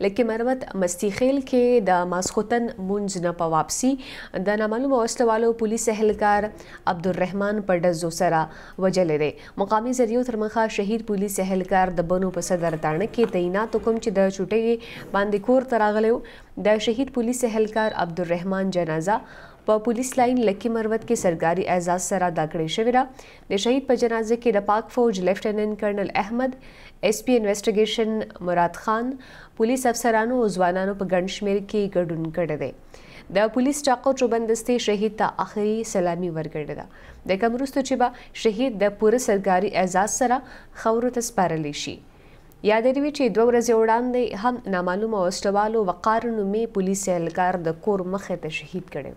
لکي مروت مستي خېل کې د ماسخوتن مونځ نه په واپسي د نامعلومو وسله والو پولیس اهلکار عبدالرحمن په ډزو سره وژلی دی. مقامي ذریعو ترمخه شهید پولیس اهلکار د بنو په صدر تاڼه کې تعینات کوم چې د چوټۍ باندې کور ته راغلی و. د شهید پولیس اهلکار عبدالرحمن جنازه په پولیس لاین لکي مروت کې سرکاري اعزاز سره ادا کړی شوې ده. د شهید په جنازه کې د پاک فوج لیفټیننټ کرنل احمد، ایس پي انویسټیګیشن مراد خان، پولیس افسرانو او ځوانانو په ګڼ شمیر کې ګډون کړی دی. د پولیس ټاقو چوبندستې شهید ته اخري سلامي ورګړې ده. د کوم وروسته چې به شهید د پوره سرکاري اعزاز سره خاورو ته سپارل شي. یاد دې وي چې دوه ورځې وړاندې هم نامعلومو وسله والو وقار نومې پولیس اهلکار د کور مخې ته شهید کړی و.